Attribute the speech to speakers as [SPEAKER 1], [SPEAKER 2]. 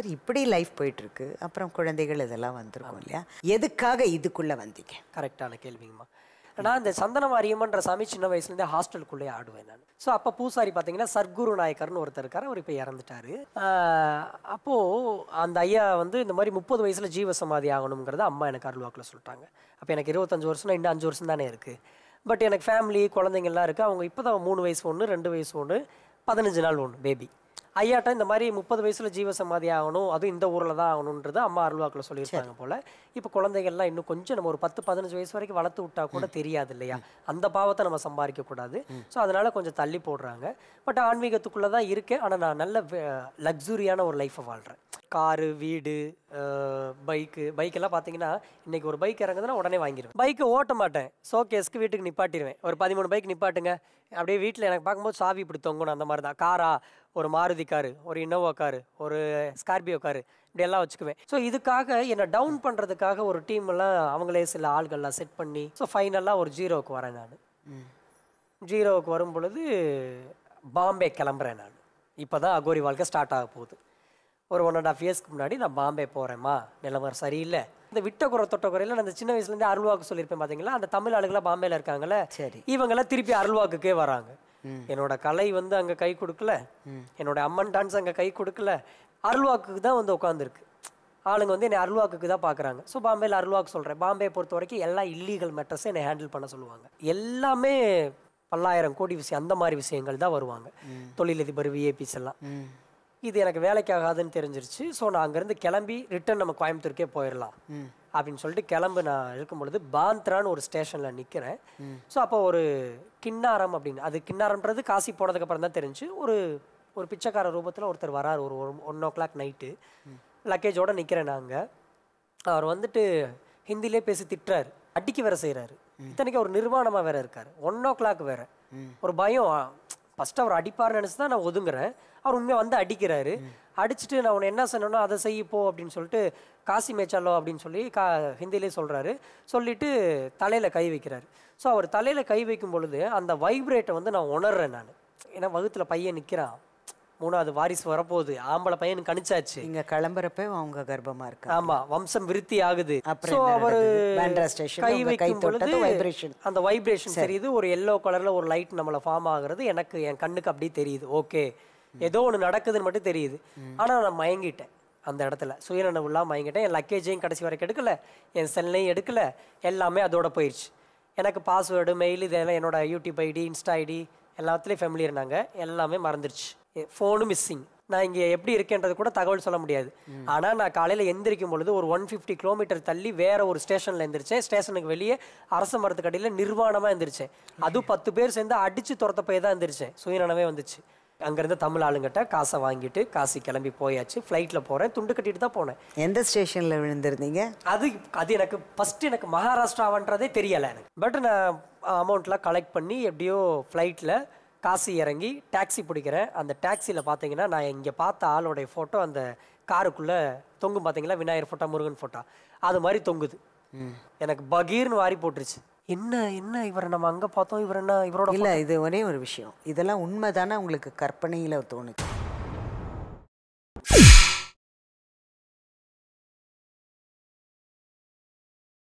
[SPEAKER 1] சரி இப்படி லைஃப் போயிட்டு இருக்கு அப்புறம் குழந்தைகள் இதெல்லாம் வந்திருக்கும் இல்லையா? எதுக்காக இதுக்குள்ள வந்தீங்க?
[SPEAKER 2] கரெக்டான கேள்விங்கம்மா. நான் இந்த சந்தன மாரியம்மன்ற சாமி சின்ன வயசுலேருந்தே ஹாஸ்டலுக்குள்ளே ஆடுவேன் நான். ஸோ அப்போ பூசாரி பார்த்தீங்கன்னா சர்க்குரு நாயக்கர்னு ஒருத்தர் இருக்கார். அவர் இப்போ இறந்துட்டாரு. ஆஹ் அப்போ அந்த ஐயா வந்து இந்த மாதிரி முப்பது வயசுல ஜீவ சமாதி ஆகணுங்கிறத அம்மா எனக்கு அருள்வாக்கில் சொல்லிட்டாங்க. அப்போ எனக்கு இருபத்தஞ்சு வருஷம்னா இன்னும் அஞ்சு வருஷம் தானே இருக்குது பட் எனக்கு ஃபேமிலி குழந்தைங்கள்லாம் இருக்குது அவங்க இப்போ தான் மூணு வயசு ஒன்று ரெண்டு வயசு ஒன்று பதினஞ்சு நாள் ஒன்று பேபி ஐயாட்ட இந்த மாதிரி முப்பது வயசுல ஜீவ சமாதி ஆகணும் அதுவும் இந்த ஊரில் தான் ஆகணுன்றது அம்மா அருள்வாக்கில் சொல்லியிருப்பாங்க போல. இப்போ குழந்தைகள்லாம் இன்னும் கொஞ்சம் நம்ம ஒரு பத்து பதினஞ்சு வயசு வரைக்கும் வளர்த்து விட்டா கூட தெரியாது இல்லையா? அந்த பாவத்தை நம்ம சம்பாதிக்க கூடாது. ஸோ அதனால கொஞ்சம் தள்ளி போடுறாங்க. பட் ஆன்மீகத்துக்குள்ளே தான் இருக்கேன். ஆனால் நான் நல்ல லக்ஸுரியான ஒரு லைஃப்பை வாழ்கிறேன் காரு வீடு பைக்கு பைக்கெல்லாம் பார்த்தீங்கன்னா இன்னைக்கு ஒரு பைக் இறங்குதுன்னா உடனே வாங்கிடுவேன் பைக்கை ஓட்ட மாட்டேன். ஷோகேஸ்க்கு வீட்டுக்கு நிப்பாட்டிடுவேன் ஒரு பதிமூணு பைக் நிப்பாட்டுங்க. அப்படியே வீட்டில் எனக்கு பார்க்கும்போது சாவி இப்படி தொங்கணும் அந்த மாதிரி தான். காரா ஒரு மாருதி காரு ஒரு இன்னோவா காரு ஒரு ஸ்கார்பியோ காரு இப்படி எல்லாம் வச்சுக்குவேன். ஸோ இதுக்காக என்னை டவுன் பண்ணுறதுக்காக ஒரு டீம் எல்லாம் அவங்களே சில ஆள்கள்லாம் செட் பண்ணி ஸோ ஃபைனலாக ஒரு ஜீரோவுக்கு வரேன் நான். ஜீரோவுக்கு வரும் பொழுது பாம்பே கிளம்புறேன் நான். இப்போ தான் அகோரி வாழ்க்கை ஸ்டார்ட் ஆக போகுது. ஒரு ஒன் அண்ட் ஆஃப் இயர்ஸ்க்கு முன்னாடி நான் பாம்பே போகிறேம்மா நிலவரம் சரியில்லை. இந்த விட்ட குறை தொட்ட குறையில நான் அந்த சின்ன வயசுலேருந்தே அருள்வாக்கு சொல்லியிருப்பேன் பார்த்தீங்களா அந்த தமிழ் ஆளுங்களாம் பாம்பேல இருக்காங்கல்ல?
[SPEAKER 1] சரி.
[SPEAKER 2] இவங்கெல்லாம் திருப்பி அருள்வாக்குக்கே வராங்க. என்னோட கலை வந்து அங்கே கை கொடுக்கல. என்னோட அம்மன் டான்ஸ் அங்கே கை கொடுக்கல. அருள்வாக்குக்கு தான் வந்து உட்காந்துருக்கு ஆளுங்க வந்து என்னை அருள்வாக்குக்கு தான் பார்க்குறாங்க ஸோ பாம்பேல அருள்வாக்கு சொல்கிறேன் பாம்பே பொறுத்த வரைக்கும் எல்லா இல்லீகல் மேட்டர்ஸை என்னை ஹேண்டில் பண்ண சொல்லுவாங்க. எல்லாமே பல்லாயிரம் கோடி விஷயம் அந்த மாதிரி விஷயங்கள் தான் வருவாங்க. தொழிலதிபர் விஏபிஸ் எல்லாம். இது எனக்கு வேலைக்கு ஆகாதுன்னு தெரிஞ்சிருச்சு. ஸோ நான் அங்கேருந்து கிளம்பி ரிட்டர்ன் நம்ம கோயம்புத்தூருக்கே போயிடலாம் அப்படின்னு சொல்லிட்டு கிளம்பு நான் இருக்கும் பொழுது பாந்த்ரான்னு ஒரு ஸ்டேஷனில் நிற்கிறேன் ஸோ அப்போ ஒரு கிண்ணாரம் அப்படின்னு அது கிண்ணாரம்ன்றது காசி போனதுக்கு அப்புறம் தான் தெரிஞ்சு ஒரு ஒரு பிச்சைக்கார ரூபத்தில் ஒருத்தர் வராரு ஒரு ஒன் ஓ கிளாக் நைட்டு லக்கேஜோட நிற்கிறேன் நாங்கள் அவர் வந்துட்டு ஹிந்திலே பேசி திட்டுறாரு. அடிக்க வேற செய்கிறாரு இத்தனைக்கு ஒரு நிர்வாணமாக வேற இருக்காரு. ஒன் ஓ கிளாக் வேற ஒரு பயம். ஃபர்ஸ்ட் அவர் அடிப்பார்னு நினச்சி தான் நான் ஒதுங்குறேன். அவர் உண்மையாக வந்து அடிக்கிறாரு. அடிச்சுட்டு நான் உன்னை என்ன சொன்னேனோ அதை செய்ய போ அப்படின்னு சொல்லிட்டு காசி மேய்ச்சாலோ அப்படின்னு சொல்லி கா ஹிந்திலே சொல்கிறாரு சொல்லிட்டு தலையில் கை வைக்கிறாரு. ஸோ அவர் தலையில் கை வைக்கும் பொழுது அந்த வைப்ரேட்டை வந்து நான் உணர்றேன் நான். ஏன்னா வகுத்துல பையன் நிற்கிறான் மூணாவது வாரிசு வரப்போகுது. ஆம்பளை பையன் கணிச்சாச்சு.
[SPEAKER 1] நீங்க கிளம்புறப்ப அவங்க கர்ப்பமா இருக்கா
[SPEAKER 2] ஆமா வம்சம் விருத்தி ஆகுது. அவரு கை வைக்கும் பொழுது. அந்த வைப்ரேஷன் தெரியுது ஒரு எல்லோ கலர்ல ஒரு லைட் நம்மள ஃபார்ம் ஆகுறது. எனக்கு என் கண்ணுக்கு அப்படியே தெரியுது. ஓகே ஏதோ ஒன்று நடக்குதுன்னு மட்டும் தெரியுது. ஆனா நான் மயங்கிட்டேன் அந்த இடத்துல. சுயநனவு இல்லாம மயங்கிட்டேன். என் லக்கேஜையும் கடைசி வரைக்கும் எடுக்கல. என் செல்லையும் எடுக்கல. எல்லாமே அதோட போயிடுச்சு எனக்கு பாஸ்வேர்டு மெயில் இதெல்லாம் என்னோட யூடியூப் ஐடி இன்ஸ்டா ஐடி எல்லாத்துலேயும் ஃபேமிலியர் நாங்கள் எல்லாமே மறந்துடுச்சு ஃபோனும் மிஸ்ஸிங் நான் இங்கே எப்படி இருக்கேன்றது கூட தகவல் சொல்ல முடியாது. ஆனால் நான் காலையில் எந்திரிக்கும் பொழுது ஒரு ஒன் ஃபிஃப்டி கிலோமீட்டர் தள்ளி வேற ஒரு ஸ்டேஷனில் எந்திரிச்சேன். ஸ்டேஷனுக்கு வெளியே அரச மரத்துக்கடியில் நிர்வாணமாக எந்திரிச்சேன். அதுவும் பத்து பேர் சேர்ந்து அடிச்சு துரத்த போய் தான் எந்திரிச்சேன். சுயநனவே வந்துச்சு. அங்கேருந்து தமிழ் ஆளுங்கிட்ட காசை வாங்கிட்டு காசி கிளம்பி போயாச்சு. ஃப்ளைட்டில் போகிறேன் துண்டு கட்டிட்டு தான் போனேன்.
[SPEAKER 1] எந்த ஸ்டேஷன்ல விழுந்திருந்தீங்க?
[SPEAKER 2] அது அது எனக்கு ஃபர்ஸ்ட் எனக்கு மகாராஷ்டிராவன்றதே தெரியலை எனக்கு. பட் நான் அமௌண்ட்லாம் கலெக்ட் பண்ணி எப்படியோ ஃப்ளைட்டில் காசி இறங்கி டாக்ஸி பிடிக்கிறேன் அந்த டாக்ஸியில் பார்த்தீங்கன்னா நான் இங்கே பார்த்த ஆளோடைய ஃபோட்டோ அந்த காருக்குள்ளே தொங்கும் பார்த்தீங்களா விநாயகர் ஃபோட்டோ முருகன் ஃபோட்டோ அது மாதிரி தொங்குது. எனக்கு பகீர்னு வாரி போட்டுருச்சு. என்ன என்ன இவரை நம்ம அங்கே பார்த்தோம்? இவர் என்ன இவரோட
[SPEAKER 1] இல்ல இது ஒரே ஒரு விஷயம். இதெல்லாம் உண்மைதானே உங்களுக்கு கற்பனையில தோணுச்சு